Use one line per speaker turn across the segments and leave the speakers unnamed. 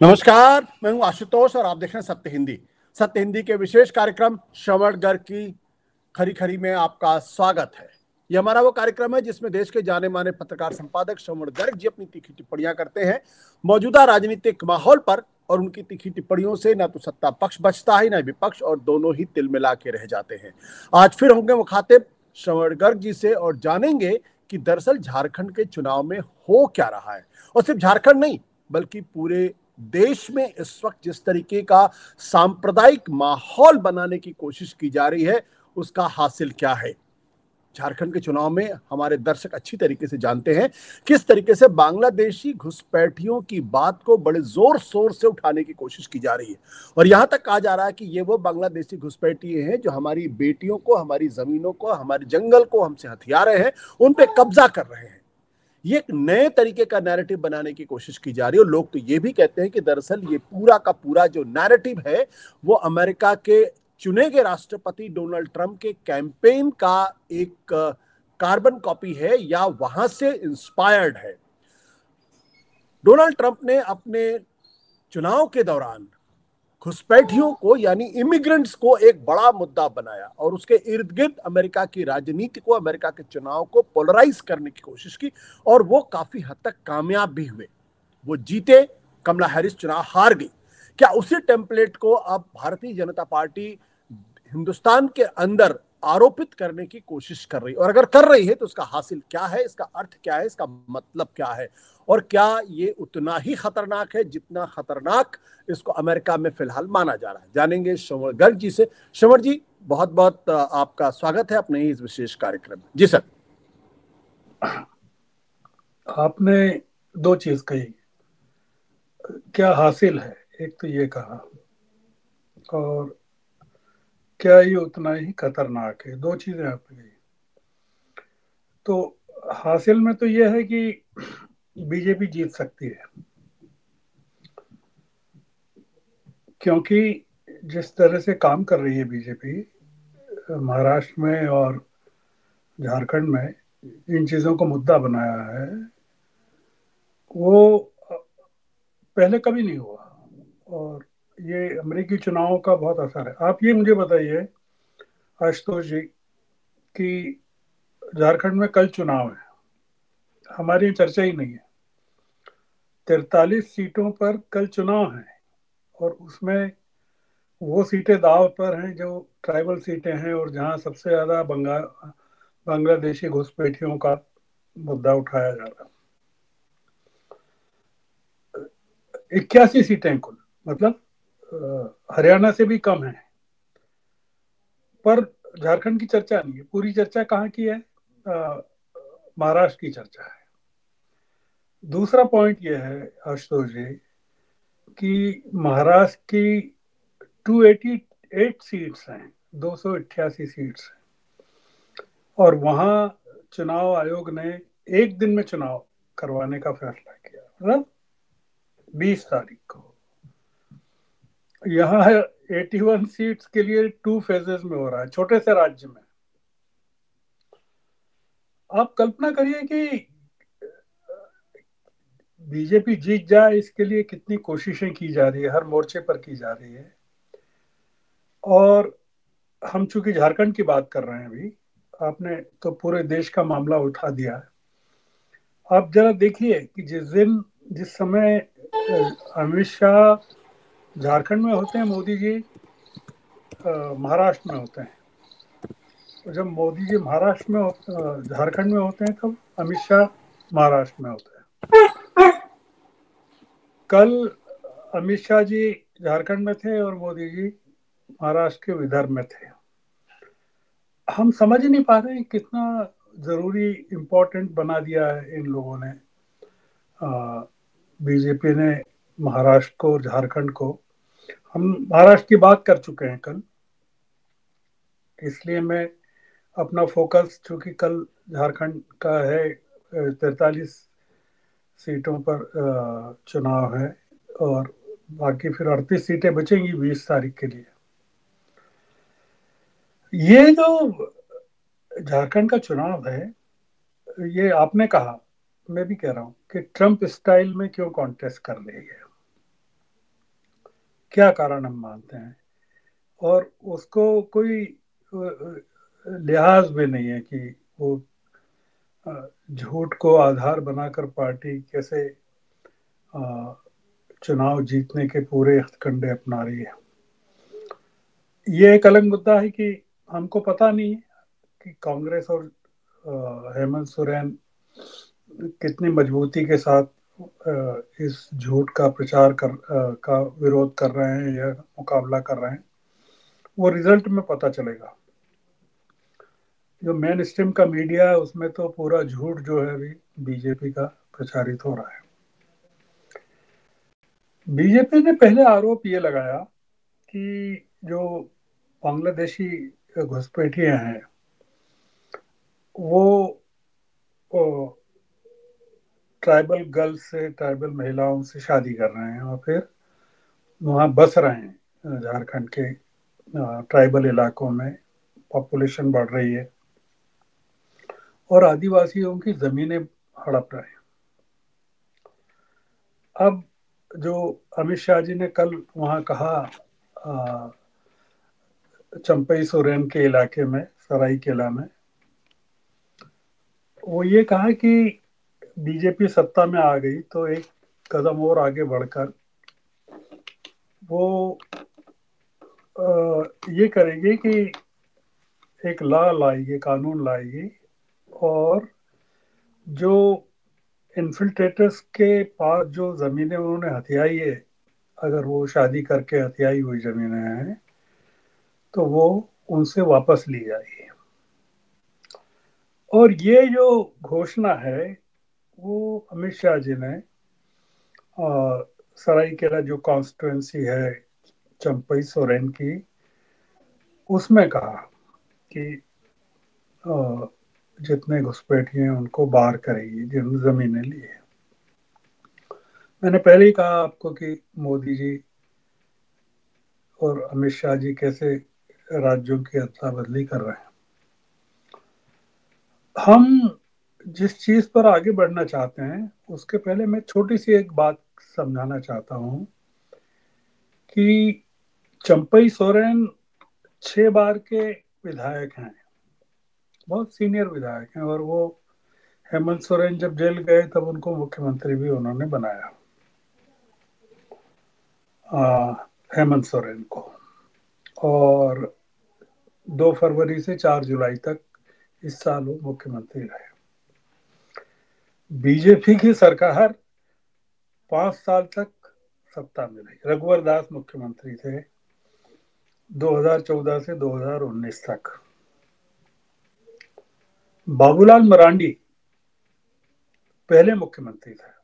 नमस्कार, मैं हूँ आशुतोष और आप देख रहे हैं सत्य हिंदी। सत्य हिंदी के विशेष कार्यक्रम श्रवण गर्ग की खरी खरी में आपका स्वागत है। यह हमारा वो कार्यक्रम है जिसमें देश के जाने माने पत्रकार संपादक श्रवण गर्ग जी अपनी तीखी टिप्पणियाँ करते हैं। मौजूदा राजनीतिक माहौल पर और उनकी तीखी टिप्पणियों से ना तो सत्ता पक्ष बचता है, न विपक्ष और दोनों ही तिल मिला के रह जाते हैं। आज फिर होंगे मुखातिब श्रवण गर्ग जी से और जानेंगे कि दरअसल झारखंड के चुनाव में हो क्या रहा है। और सिर्फ़ झारखंड नहीं, बल्कि पूरे देश में इस वक्त जिस तरीके का सांप्रदायिक माहौल बनाने की कोशिश की जा रही है, उसका हासिल क्या है? झारखंड के चुनाव में हमारे दर्शक अच्छी तरीके से जानते हैं किस तरीके से बांग्लादेशी घुसपैठियों की बात को बड़े ज़ोर शोर से उठाने की कोशिश की जा रही है। और यहाँ तक कहा जा रहा है कि ये वो बांग्लादेशी घुसपैठिए हैं जो हमारी बेटियों को, हमारी जमीनों को, हमारे जंगल को हमसे हथिया रहे हैं, उन पर कब्जा कर रहे हैं। ये एक नए तरीके का नैरेटिव बनाने की कोशिश की जा रही है और लोग तो ये भी कहते हैं कि दरअसल ये पूरा का पूरा जो नैरेटिव है, वो अमेरिका के चुने गए राष्ट्रपति डोनाल्ड ट्रंप के कैंपेन का एक कार्बन कॉपी है या वहाँ से इंस्पायर्ड है। डोनाल्ड ट्रंप ने अपने चुनाव के दौरान घुसपैठियों को, यानी इमिग्रेंट्स को एक बड़ा मुद्दा बनाया और उसके इर्द गिर्द अमेरिका की राजनीति को, अमेरिका के चुनाव को पोलराइज करने की कोशिश की और वो काफ़ी हद तक कामयाब भी हुए। वो जीते, कमला हैरिस चुनाव हार गई। क्या उसी टेम्पलेट को अब भारतीय जनता पार्टी हिंदुस्तान के अंदर आरोपित करने की कोशिश कर रही है। और अगर कर रही है तो उसका हासिल क्या है, इसका अर्थ क्या है, इसका मतलब क्या है? और क्या ये उतना ही खतरनाक है जितना खतरनाक इसको अमेरिका में फ़िलहाल माना जा रहा है? जानेंगे श्रवण गर्ग जी से। श्रवण जी बहुत बहुत आपका स्वागत है अपने इस विशेष कार्यक्रम में। जी सर।
आपने दो चीज़ कही। क्या हासिल है? एक तो ये कहा। और क्या ये उतना ही खतरनाक है? दो चीज़ें कही तो हासिल में तो यह है कि बीजेपी जीत सकती है। क्योंकि जिस तरह से काम कर रही है बीजेपी, महाराष्ट्र में और झारखंड में, इन चीज़ों को मुद्दा बनाया है, वो पहले कभी नहीं हुआ। और ये अमेरिकी चुनावों का बहुत असर है। आप ये मुझे बताइए, आशुतोष जी, कि झारखंड में कल चुनाव है। हमारी चर्चा ही नहीं है। तिरतालीस सीटों पर कल चुनाव है और उसमें वो सीटें दाव पर हैं जो ट्राइबल सीटें हैं और जहाँ सबसे ज़्यादा बंगाल बांग्लादेशी घुसपैठियों का मुद्दा उठाया जा रहा इक्यासी सीटें कुल मतलब हरियाणा से भी कम है। पर झारखंड की चर्चा नहीं है। पूरी चर्चा कहाँ की है? महाराष्ट्र की चर्चा है। दूसरा पॉइंट यह है, आशुतोष जी, कि महाराष्ट्र की 288 सीट्स हैं दो सीट्स हैं। और वहाँ चुनाव आयोग ने एक दिन में चुनाव करवाने का फैसला किया मतलब बीस तारीख को। यहाँ है 81 सीट्स के लिए टू फेजेस में हो रहा है, छोटे से राज्य में। आप कल्पना करिए कि बीजेपी जीत जाए, इसके लिए कितनी कोशिशें की जा रही है, हर मोर्चे पर की जा रही है। और हम चूँकि झारखंड की बात कर रहे हैं अभी, आपने तो पूरे देश का मामला उठा दिया है। आप जरा देखिए कि जिस दिन, जिस समय अमित शाह झारखंड में होते हैं मोदी जी महाराष्ट्र में होते हैं। जब मोदी जी महाराष्ट्र में झारखंड में होते हैं तब अमित शाह महाराष्ट्र में होते हैं। कल अमित शाह जी झारखंड में थे और मोदी जी महाराष्ट्र के विदर्भ में थे। हम समझ ही नहीं पा रहे हैं कितना ज़रूरी इम्पोर्टेंट बना दिया है इन लोगों ने। बीजेपी ने महाराष्ट्र को झारखंड को हम महाराष्ट्र की बात कर चुके हैं कल। इसलिए मैं अपना फोकस चूँकि कल झारखंड का है तैतालीस सीटों पर चुनाव है और बाकी फिर अड़तीस सीटें बचेंगी बीस तारीख के लिए। ये जो झारखंड का चुनाव है, ये आपने कहा, मैं भी कह रहा हूँ कि ट्रंप स्टाइल में क्यों कॉन्टेस्ट कर रही है? क्या कारण हम मानते हैं? और उसको कोई लिहाज भी नहीं है कि वो झूठ को आधार बनाकर पार्टी कैसे चुनाव जीतने के पूरे हथकंडे अपना रही है। ये एक अलग मुद्दा है कि हमको पता नहीं कि कांग्रेस और हेमंत सोरेन कितनी मजबूती के साथ इस झूठ का प्रचार कर का विरोध कर रहे हैं या मुकाबला कर रहे हैं वो रिज़ल्ट में पता चलेगा। जो मेन स्ट्रीम का मीडिया है उसमें तो पूरा झूठ जो है अभी बीजेपी का प्रचारित हो रहा है। बीजेपी ने पहले आरोप ये लगाया कि जो बांग्लादेशी घुसपैठियाँ हैं वो, वो ट्राइबल गर्ल्स से, ट्राइबल महिलाओं से शादी कर रहे हैं और फिर वहाँ बस रहे हैं, झारखंड के ट्राइबल इलाकों में पॉपुलेशन बढ़ रही है। और आदिवासियों की जमीनें हड़प रहे हैं। अब जो अमित शाह जी ने कल वहाँ कहा चंपई सोरेन के इलाके में सराई केला में, वो ये कहा कि बीजेपी सत्ता में आ गई तो एक कदम और आगे बढ़कर वो ये करेगी कि एक लॉ लाएगी, कानून लाएगी और जो इन्फिल्ट्रेटर्स के पास जो ज़मीनें उन्होंने हथियाई है, अगर वो शादी करके हथियाई हुई ज़मीनें हैं तो वो उनसे वापस ली जाएगी। और ये जो घोषणा है वो अमित शाह जी ने सरायकेला जो कॉन्स्टिट्युएंसी है चंपई सोरेन की उसमें कहा कि आ, जितने घुसपैठी हैं उनको बाहर करेगी जिन जमीनें ली है। मैंने पहले ही कहा आपको कि मोदी जी और अमित शाह जी कैसे राज्यों की अदला बदली कर रहे हैं। हम जिस चीज़ पर आगे बढ़ना चाहते हैं, उसके पहले मैं छोटी सी एक बात समझाना चाहता हूँ कि चंपई सोरेन छह बार के विधायक हैं, बहुत सीनियर विधायक हैं, और वो हेमंत सोरेन जब जेल गए, तब उनको मुख्यमंत्री भी उन्होंने बनाया हेमंत सोरेन को। और दो फरवरी से चार जुलाई तक इस साल वो मुख्यमंत्री रहे। बीजेपी की सरकार पाँच साल तक सत्ता में रही। रघुवर दास मुख्यमंत्री थे 2014 से 2019 तक। बाबूलाल मरांडी पहले मुख्यमंत्री थे।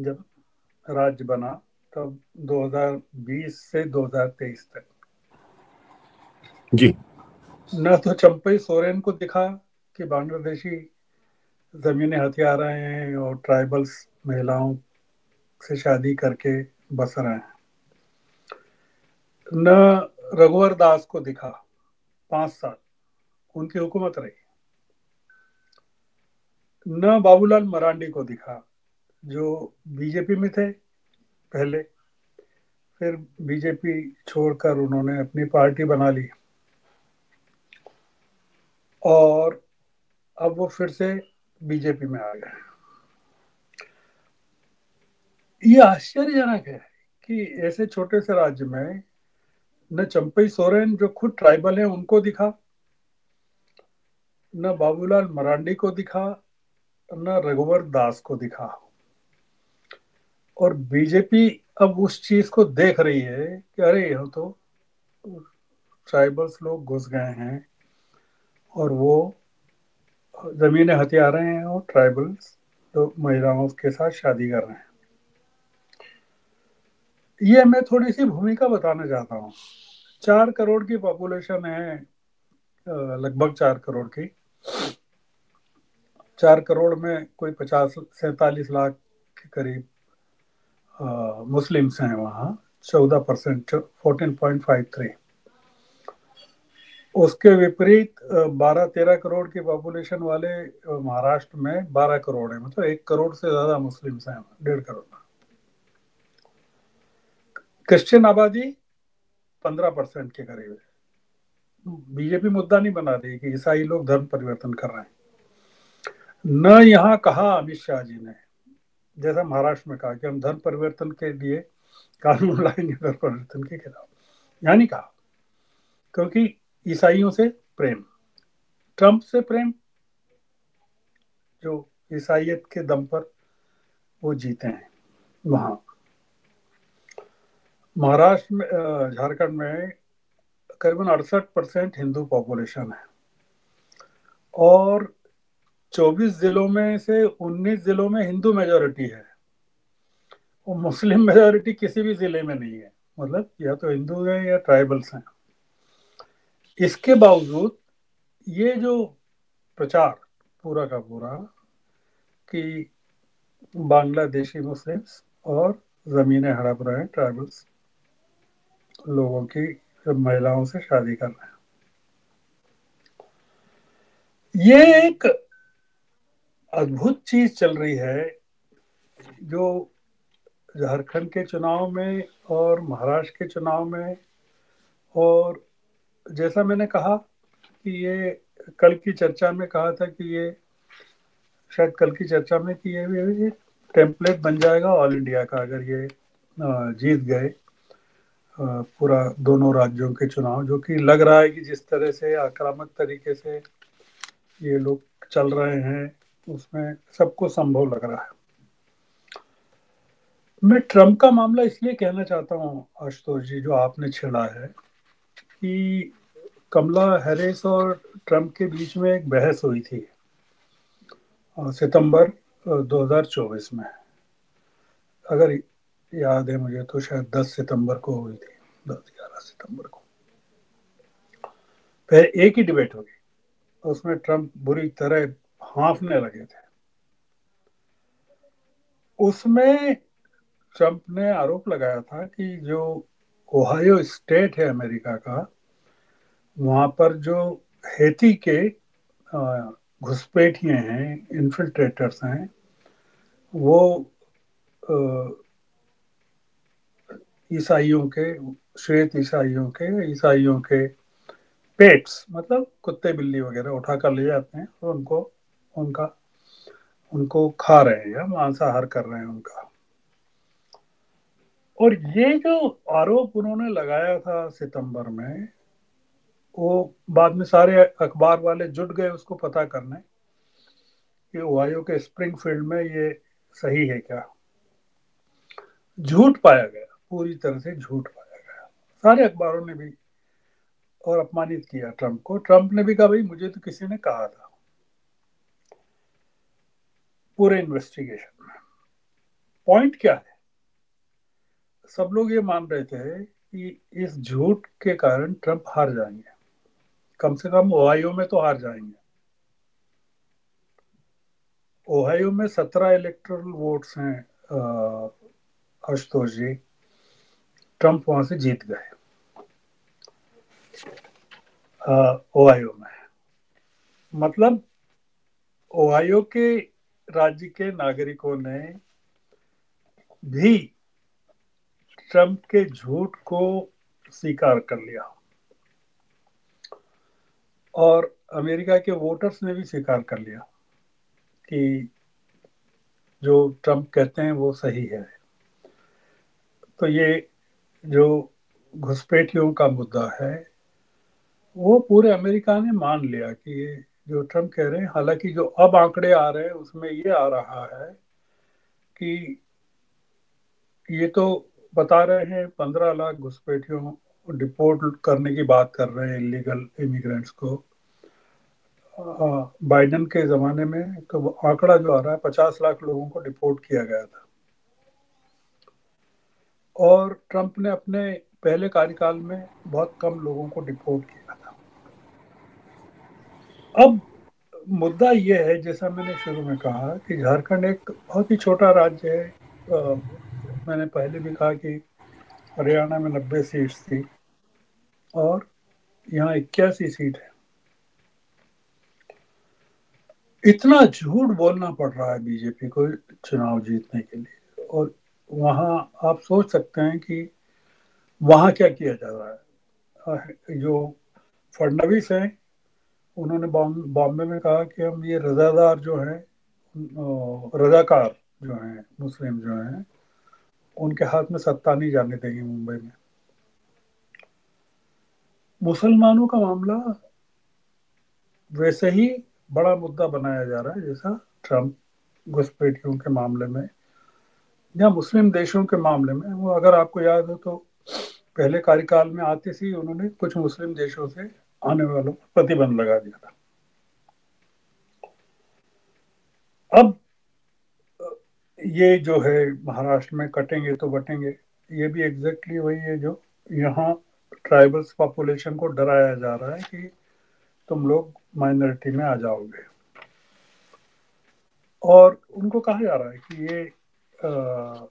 जब राज्य बना तब 2020 से 2023 तक।
जी।
न तो चंपई सोरेन को दिखा कि बांग्लादेशी जमीनें हथिया रहे हैं और ट्राइबल्स महिलाओं से शादी करके बस रहे हैं। न रघुवर दास को दिखा, पाँच साल, उनकी हुकूमत रही। न बाबूलाल मरांडी को दिखा, जो बीजेपी में थे पहले, फिर बीजेपी छोड़कर उन्होंने अपनी पार्टी बना ली। और अब वो फिर से बीजेपी में आ गए ये आश्चर्यजनक है कि ऐसे छोटे से राज्य में न चंपई सोरेन, जो खुद ट्राइबल है, उनको दिखा, न बाबूलाल मरांडी को दिखा, न रघुवर दास को दिखा। और बीजेपी अब उस चीज़ को देख रही है कि अरे यह तो ट्राइबल्स लोग घुस गए हैं, और वो जमीनें हथिया रहे हैं और ट्राइबल्स तो महिलाओं के साथ शादी कर रहे हैं। ये मैं थोड़ी सी भूमिका बताना चाहता हूँ। चार करोड़ की पॉपुलेशन है लगभग चार करोड़ की। चार करोड़ में कोई पचास, सैतालीस लाख के करीब मुस्लिम्स हैं वहाँ, चौदह percent fourteen point five three उसके विपरीत बारह तेरह करोड़ की पॉपुलेशन वाले महाराष्ट्र में बारह करोड़ है। मतलब एक करोड़ से ज़्यादा मुस्लिम हैं, डेढ़ करोड़। क्रिश्चियन आबादी पंद्रह परसेंट के करीब है। बीजेपी मुद्दा नहीं बना रही कि ईसाई लोग धर्म परिवर्तन कर रहे हैं। न यहाँ कहा अमित शाह जी ने, जैसा महाराष्ट्र में कहा कि हम धर्म परिवर्तन के लिए कानून लाएँगे धर्म परिवर्तन के खिलाफ। यहाँ नहीं कहा। क्योंकि ईसाइयों से प्रेम। ट्रंप से प्रेम, जो ईसाइयत के दम पर वो जीते हैं, वहाँ। महाराष्ट्र में झारखंड में करीबन अड़सठ परसेंट हिंदू पॉपुलेशन है। और 24 जिलों में से 19 जिलों में हिंदू मेजोरिटी है। और मुस्लिम मेजोरिटी किसी भी ज़िले में नहीं है। मतलब या तो हिंदू है या ट्राइबल्स हैं। इसके बावजूद ये जो प्रचार पूरा का पूरा कि बांग्लादेशी मुस्लिम्स और ज़मीनें हड़प रहे ट्राइबल्स लोगों की महिलाओं से शादी कर रहे हैं। ये एक अद्भुत चीज़ चल रही है जो झारखंड के चुनाव में और महाराष्ट्र के चुनाव में और जैसा मैंने कहा कि ये कल की चर्चा में कहा था कि ये शायद कल की चर्चा में कि ये, ये टेम्पलेट बन जाएगा ऑल इंडिया का अगर ये जीत गए पूरा दोनों राज्यों के चुनाव जो कि लग रहा है कि जिस तरह से आक्रामक तरीके से ये लोग चल रहे हैं उसमें सबको संभव लग रहा है। मैं ट्रंप का मामला इसलिए कहना चाहता हूँ आशुतोष जी जो आपने छेड़ा है कि कमला हैरिस और ट्रंप के बीच में एक बहस हुई थी सितंबर 2024 में। अगर याद है मुझे तो शायद 10 सितंबर को हुई थी 10 ग्यारह सितंबर को। फिर एक ही डिबेट होगी उसमें ट्रंप बुरी तरह हाफने लगे थे। उसमें ट्रंप ने आरोप लगाया था कि जो ओहायो स्टेट है अमेरिका का, वहाँ पर जो हेती के घुसपैठिए हैं इन्फिल्ट्रेटर्स हैं, वो ईसाइयों के, श्वेत ईसाइयों के ईसाइयों के पेट्स मतलब कुत्ते बिल्ली वगैरह उठा कर ले जाते हैं और उनको, उनका, उनको खा रहे हैं या मांसाहार कर रहे हैं उनका। और ये जो आरोप उन्होंने लगाया था सितंबर में, वो बाद में सारे अखबार वाले जुट गए उसको पता करने कि ओहायो के स्प्रिंग फ़ील्ड में ये सही है क्या। झूठ पाया गया, पूरी तरह से झूठ पाया गया। सारे अखबारों ने भी और अपमानित किया ट्रंप को। ट्रंप ने भी कहा, भाई, मुझे तो किसी ने कहा था। पूरे इन्वेस्टिगेशन में। पॉइंट क्या है? सब लोग ये मान रहे थे कि इस झूठ के कारण ट्रंप हार जाएँगे। कम से कम ओहायो में तो हार जाएँगे। ओहायो में सत्रह इलेक्ट्रल वोट्स हैं आशुतोष जी। ट्रंप वहाँ से जीत गए। ओहायो में। मतलब ओहायो के राज्य के नागरिकों ने भी ट्रंप के झूठ को स्वीकार कर लिया। और अमेरिका के वोटर्स ने भी स्वीकार कर लिया कि जो ट्रंप कहते हैं वो सही है। तो ये जो घुसपैठियों का मुद्दा है, वो पूरे अमेरिका ने मान लिया कि ये जो ट्रंप कह रहे हैं, हालाँकि जो अब आंकड़े आ रहे हैं, उसमें ये आ रहा है कि ये तो बता रहे हैं, पंद्रह लाख घुसपैठियों डिपोर्ट करने की बात कर रहे हैं इलीगल इमिग्रेंट्स को। बाइडन के ज़माने में तो आंकड़ा जो आ रहा है, पचास लाख लोगों को डिपोर्ट किया गया था। और ट्रंप ने अपने पहले कार्यकाल में बहुत कम लोगों को डिपोर्ट किया था। अब मुद्दा यह है, जैसा मैंने शुरू में कहा, कि झारखंड एक बहुत ही छोटा राज्य है मैंने पहले भी कहा कि हरियाणा में नब्बे सीट्स थी और यहाँ इक्यासी सीट है। इतना झूठ बोलना पड़ रहा है बीजेपी को चुनाव जीतने के लिए और वहाँ आप सोच सकते हैं कि वहाँ क्या किया जा रहा है। जो फडनवीस हैं, उन्होंने बॉम्बे में कहा कि हम ये रजादार जो हैं रजाकार जो हैं, मुस्लिम जो हैं उनके हाथ में सत्ता नहीं जाने देंगे मुंबई में। मुसलमानों का मामला वैसे ही बड़ा मुद्दा बनाया जा रहा है, जैसा ट्रंप घुसपैठियों के मामले में या मुस्लिम देशों के मामले में। वो अगर आपको याद हो तो पहले कार्यकाल में आते से ही उन्होंने कुछ मुस्लिम देशों से आने वालों पर प्रतिबंध लगा दिया था। अब ये जो है महाराष्ट्र में कटेंगे तो बटेंगे ये भी एग्जैक्टली वही है जो यहाँ ट्राइबल्स पॉपुलेशन को डराया जा रहा है कि तुम लोग माइनॉरिटी में आ जाओगे। और उनको कहा जा रहा है कि ये आ,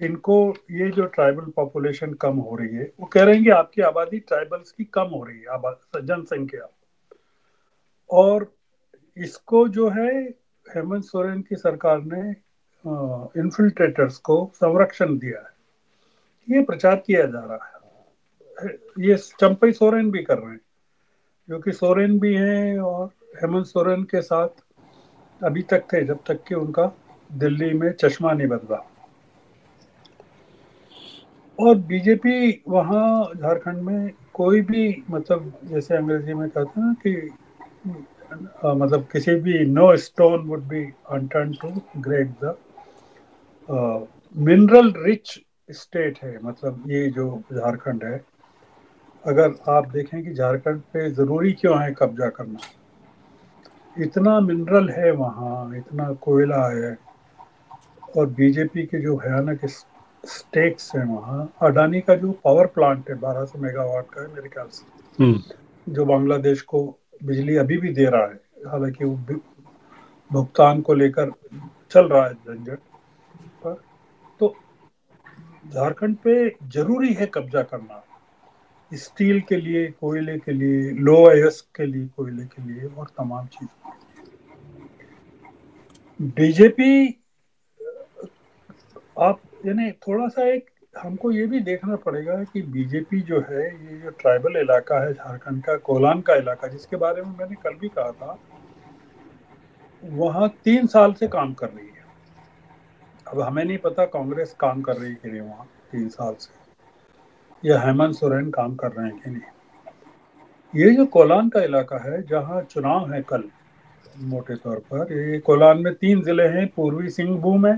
इनको ये जो ट्राइबल पॉपुलेशन कम हो रही है वो कह रहे हैं कि आपकी आबादी ट्राइबल्स की कम हो रही है जनसंख्या। और इसको जो है हेमंत सोरेन की सरकार ने इन्फिल्ट्रेटर्स को संरक्षण दिया है। ये प्रचार किया जा रहा है। ये चंपई सोरेन भी कर रहे हैं क्योंकि सोरेन भी हैं और हेमंत सोरेन के साथ अभी तक थे जब तक कि उनका दिल्ली में चश्मा नहीं बदला। और बीजेपी वहाँ झारखंड में कोई भी मतलब जैसे अंग्रेज़ी में कहते हैं कि आ, मतलब किसी भी no stone would be unturned to great the mineral rich state है मतलब ये जो झारखंड है अगर आप देखें कि झारखंड पे ज़रूरी क्यों है कब्जा करना इतना मिनरल है वहाँ इतना कोयला है और बीजेपी के जो भयानक स्टेक्स हैं वहाँ अडानी का जो पावर प्लांट है 1200 मेगावाट का है मेरे ख्याल से हम्म। जो बांग्लादेश को बिजली अभी भी दे रहा है हालाँकि वो भुगतान को लेकर चल रहा है झंझट झारखंड पे ज़रूरी है कब्जा करना। स्टील के लिए, कोयले के लिए लो एस के लिए, कोयले के लिए और तमाम चीज़ बीजेपी आप, यानी थोड़ा सा एक, हमको ये भी देखना पड़ेगा कि बीजेपी जो है, ये जो ट्राइबल इलाका है झारखंड का, कोलान का इलाका, जिसके बारे में मैंने कल भी कहा था, वहाँ तीन साल से काम कर रही है। अब हमें नहीं पता कांग्रेस काम कर रही है कि नहीं वहाँ तीन साल से। या हेमंत सोरेन काम कर रहे हैं कि नहीं। ये जो कोलान का इलाका है जहाँ चुनाव है कल मोटे तौर पर ये कोलान में तीन ज़िले हैं पूर्वी सिंहभूम है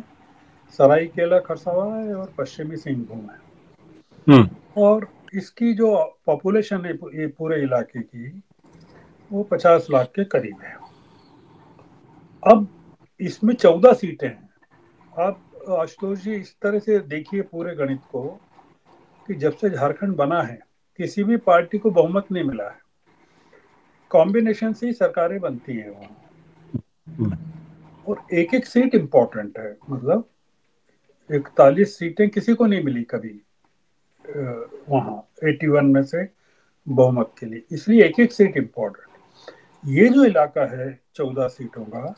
सराईकेला खरसावा है और पश्चिमी सिंहभूम है। हम्म। और इसकी जो पॉपुलेशन है ये पूरे इलाके की वो पचास लाख के करीब है। अब इसमें चौदह सीटें हैं। आप आशुतोष जी, इस तरह से देखिए पूरे गणित को कि जब से झारखंड बना है, किसी भी पार्टी को बहुमत नहीं मिला है। कॉम्बिनेशन से ही सरकारें बनती हैं वहाँ। और एक एक सीट इंपॉर्टेंट है मतलब इकतालीस सीटें किसी को नहीं मिली कभी वहाँ एटी वन में से बहुमत के लिए। इसलिए एक एक सीट इम्पोर्टेंट ये जो इलाका है, चौदह सीटों का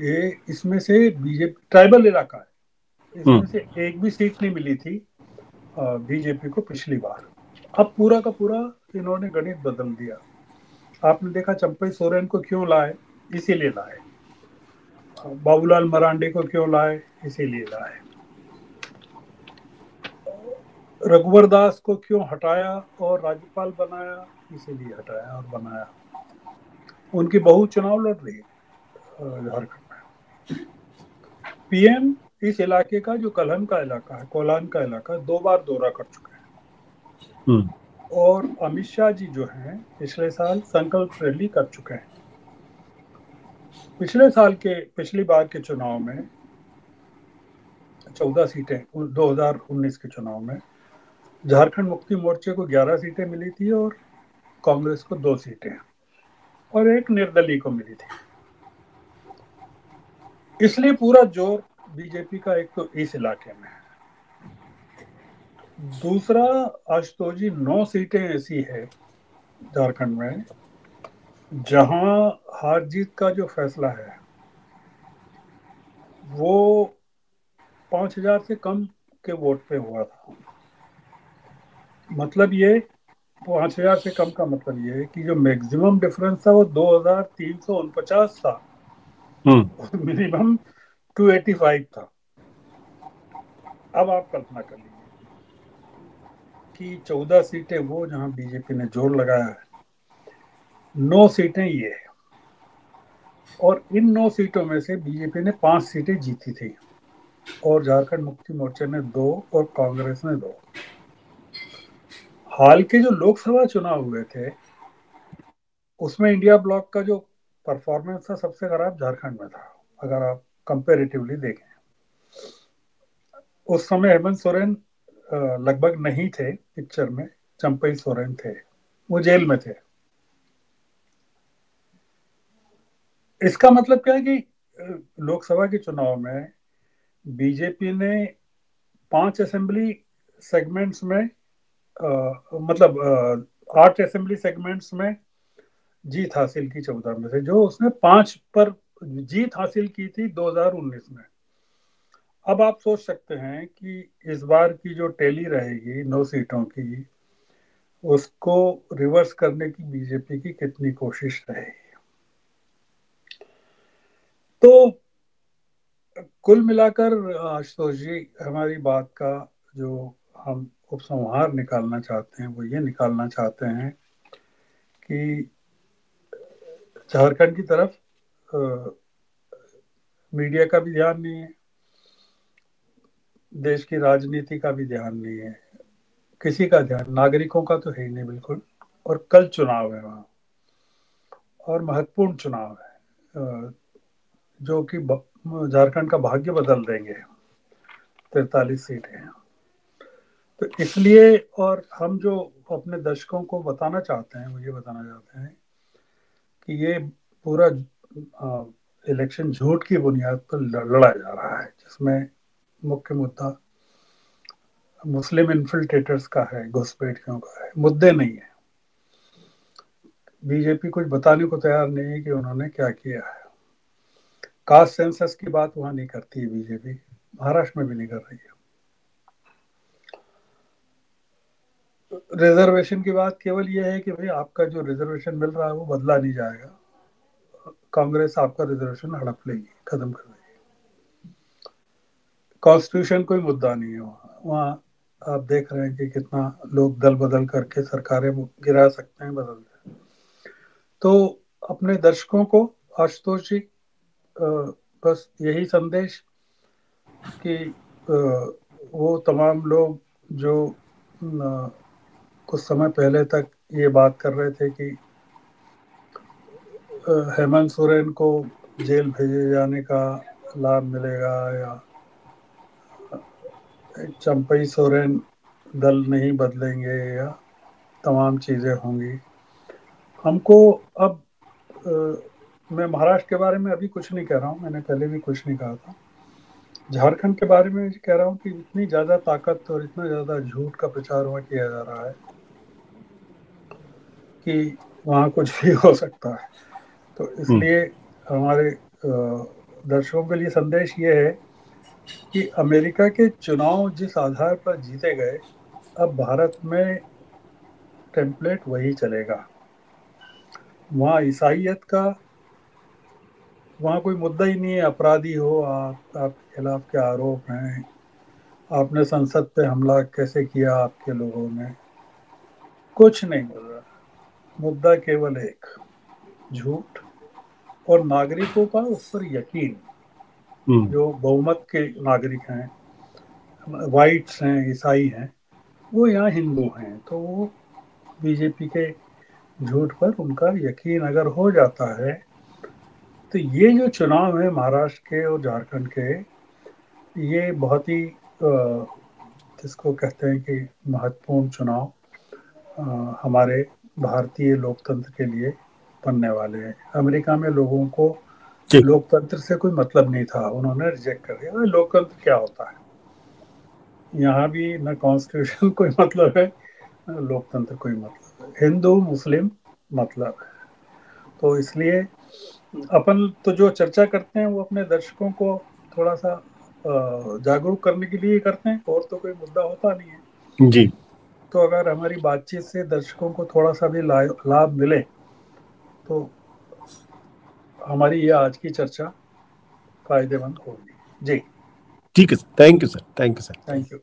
ये इसमें से बीजेपी ट्राइबल इलाका है। इसमें हम्म। से एक भी सीट नहीं मिली थी बीजेपी को पिछली बार। अब पूरा का पूरा इन्होंने गणित बदल दिया। आपने देखा चंपई सोरेन को क्यों लाए? इसीलिए लाए। बाबूलाल मरांडी को क्यों लाए? इसीलिए लाए। रघुवर दास को क्यों हटाया और राज्यपाल बनाया? इसीलिए हटाया और बनाया। उनकी बहु चुनाव लड़ रही है झारखंड। पीएम इस इलाके का जो कलहन का इलाका है कोलान का इलाका दो बार दौरा कर चुके हैं। हम्म। और अमित शाह जी जो हैं पिछले साल संकल्प रैली कर चुके हैं। पिछले साल के पिछली बार के चुनाव में चौदह सीटें 2019 के चुनाव में झारखंड मुक्ति मोर्चे को 11 सीटें मिली थी और कांग्रेस को दो सीटें। और एक निर्दलीय को मिली थी। इसलिए पूरा ज़ोर बीजेपी का एक तो इस इलाके में है। दूसरा आशुतोष जी नौ सीटें ऐसी है झारखंड में, जहाँ हार जीत का जो फैसला है, वो पाँच हज़ार से कम के वोट पे हुआ था। मतलब ये, पाँच हज़ार से कम का मतलब ये है कि जो मैक्सिमम डिफरेंस था वो दो हज़ार तीन सौ उनपचास था। मिनिमम टू एटी फाइव था। अब आप कल्पना कर लीजिए कि चौदह सीटें वो जहाँ बीजेपी ने ज़ोर लगाया है। नौ सीटें ये है। और इन नौ सीटों में से बीजेपी ने पाँच सीटें जीती थी। और झारखंड मुक्ति मोर्चा ने दो और कांग्रेस ने दो। हाल के जो लोकसभा चुनाव हुए थे, उसमें इंडिया ब्लॉक का जो परफॉर्मेंस था सबसे खराब झारखंड में था अगर आप कंपेरेटिवली देखें। उस समय हेमंत सोरेन लगभग नहीं थे पिक्चर में चंपई सोरेन थे वो जेल में थे। इसका मतलब क्या है कि लोकसभा के चुनाव में बीजेपी ने पाँच असेंबली सेगमेंट्स में आ, मतलब आठ असेंबली सेगमेंट्स में जीत हासिल की चौदह में से, जो उसने पाँच पर जीत हासिल की थी 2019 में। अब आप सोच सकते हैं कि इस बार की जो टेली रहेगी नौ सीटों की, उसको रिवर्स करने की बीजेपी की कितनी कोशिश रहेगी? तो कुल मिलाकर, आशुतोष जी, हमारी बात का जो हम उपसंहार निकालना चाहते हैं, वो ये निकालना चाहते हैं कि झारखंड की तरफ़ आ, मीडिया का भी ध्यान नहीं है देश की राजनीति का भी ध्यान नहीं है किसी का ध्यान नागरिकों का तो है ही नहीं बिल्कुल और कल चुनाव है वहाँ और महत्वपूर्ण चुनाव है जो कि झारखंड का भाग्य बदल देंगे तैतालीस सीटें तो इसलिए और हम जो अपने दर्शकों को बताना चाहते हैं वो ये बताना चाहते हैं कि ये पूरा इलेक्शन झूठ की बुनियाद पर लड़ा जा रहा है, जिसमें मुख्य मुद्दा मुस्लिम इन्फिल्ट्रेटर्स का है, घुसपैठियों का है, मुद्दे नहीं है। बीजेपी कुछ बताने को तैयार नहीं है कि उन्होंने क्या किया है। कास्ट सेंसस की बात वहाँ नहीं करती है बीजेपी महाराष्ट्र में भी नहीं कर रही है। रिजर्वेशन की बात केवल यह है कि भाई आपका जो रिजर्वेशन मिल रहा है वो बदला नहीं जाएगा। कांग्रेस आपका रिजर्वेशन हड़प लेगी, खत्म कर देगी। कॉन्स्टिट्यूशन कोई मुद्दा नहीं है वहाँ। वहाँ आप देख रहे हैं कि कितना लोग दल बदल करके सरकारें गिरा सकते हैं, बदल तो अपने दर्शकों को आशुतोष जी बस यही संदेश कि वो तमाम लोग जो कुछ समय पहले तक ये बात कर रहे थे कि हेमंत सोरेन को जेल भेजे जाने का लाभ मिलेगा या चंपई सोरेन दल नहीं बदलेंगे या तमाम चीज़ें होंगी। हमको अब आ, मैं महाराष्ट्र के बारे में अभी कुछ नहीं कह रहा हूँ मैंने पहले भी कुछ नहीं कहा था। झारखंड के बारे में कह रहा हूँ कि इतनी ज़्यादा ताकत और इतना ज़्यादा झूठ का प्रचार वहाँ किया जा रहा है। कि वहाँ कुछ भी हो सकता है। तो इसलिए हमारे दर्शकों के लिए संदेश ये है कि अमेरिका के चुनाव जिस आधार पर जीते गए अब भारत में टेम्पलेट वही चलेगा। वहाँ ईसाइयत का वहाँ कोई मुद्दा ही नहीं है अपराधी हो आप आपके खिलाफ क्या आरोप हैं? आपने संसद पे हमला कैसे किया आपके लोगों ने? कुछ नहीं। मुद्दा केवल एक झूठ और नागरिकों का उस पर यकीन हम्म। जो बहुमत के नागरिक हैं वाइट्स हैं ईसाई हैं वो यहाँ हिंदू हैं तो वो बीजेपी के झूठ पर उनका यकीन अगर हो जाता है तो ये जो चुनाव है महाराष्ट्र के और झारखंड के ये बहुत ही जिसको कहते हैं कि महत्वपूर्ण चुनाव हमारे भारतीय लोकतंत्र के लिए बनने वाले हैं। अमेरिका में लोगों को लोकतंत्र से कोई मतलब नहीं था। उन्होंने रिजेक्ट कर दिया। लोकतंत्र क्या होता है? यहाँ भी न कॉन्स्टिट्यूशन कोई मतलब है न लोकतंत्र कोई मतलब है। हिंदू मुस्लिम मतलब है। तो इसलिए अपन तो जो चर्चा करते हैं वो अपने दर्शकों को थोड़ा सा जागरूक करने के लिए करते हैं। और तो कोई मुद्दा होता नहीं है।
जी।
तो अगर हमारी बातचीत से दर्शकों को थोड़ा सा भी लाभ मिले तो हमारी ये आज की चर्चा फ़ायदेमंद होगी। जी।
ठीक है sir thank you sir thank you sir
thank you